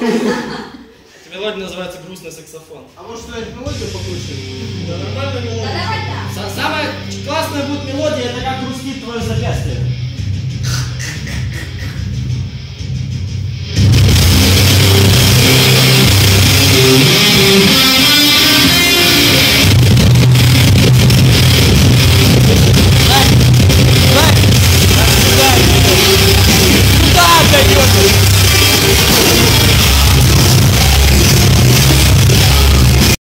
Эта мелодия называется «Грустный саксофон». А может, что-нибудь мелодию покруче? Да нормальная Да мелодия. давай. Самая классная будет мелодия, это как грустит твое запястье.